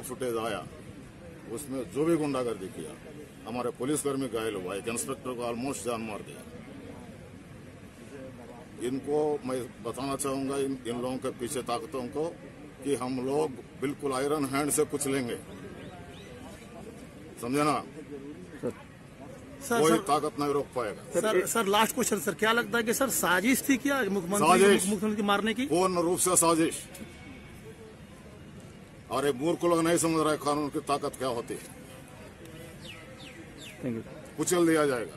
Footage आया उसमें जो भी गुंडागर्दी किया हमारे पुलिसकर्मी घायल हुआ एक इंस्पेक्टर को ऑलमोस्ट जान मार दिया। इनको मैं बताना चाहूँगा इन, इन लोगों के पीछे ताकतों को कि हम लोग बिल्कुल आयरन हैंड से कुछ लेंगे। समझे ना? सर। कोई सर। ताकत नहीं रोक पाएगा। Sir sir last question sir क्या लगता है कि सर साजिश थी क्या मुख्यमंत्री मुख्यमंत्री मारने की? पूर्ण रूप से साजिश। और ये मूर्ख लोग नहीं समझ रहे कानून की ताकत क्या होती है। कुचल दिया जाएगा।